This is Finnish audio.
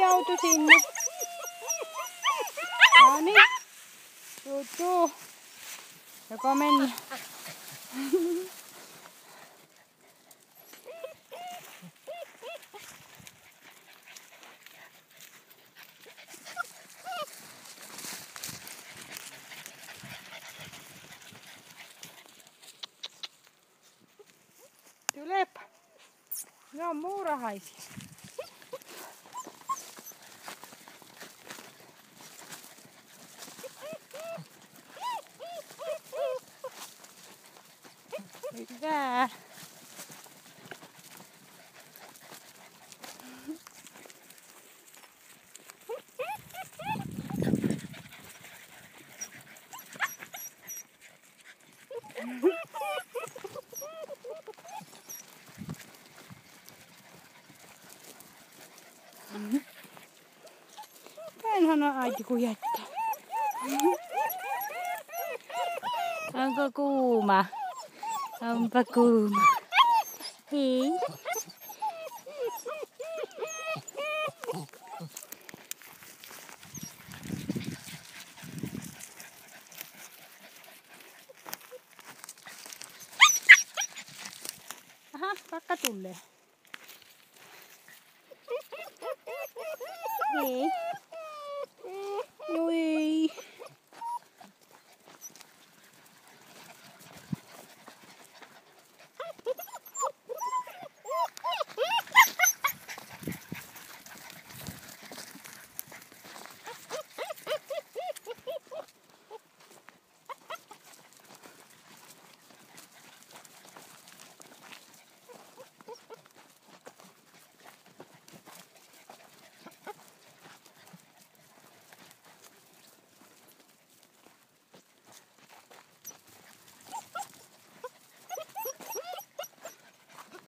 joutui sinne. No niin. Tuu. Joko meni? Tulepa. Ne on muurahaisia. Hyvä. Päinhän on äiti kun jättää. Onko kuuma? Ambaguma. Hey. Aha, kakka tulee. Hei.